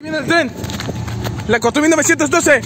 Viene el tren. La 4912